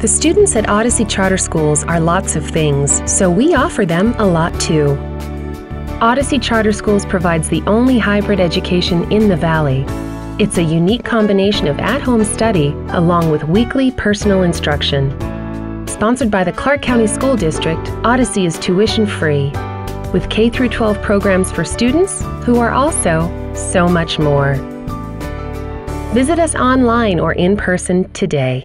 The students at Odyssey Charter Schools are lots of things, so we offer them a lot too. Odyssey Charter Schools provides the only hybrid education in the Valley. It's a unique combination of at home study along with weekly personal instruction. Sponsored by the Clark County School District, Odyssey is tuition free, with K 12 programs for students who are also so much more. Visit us online or in person today.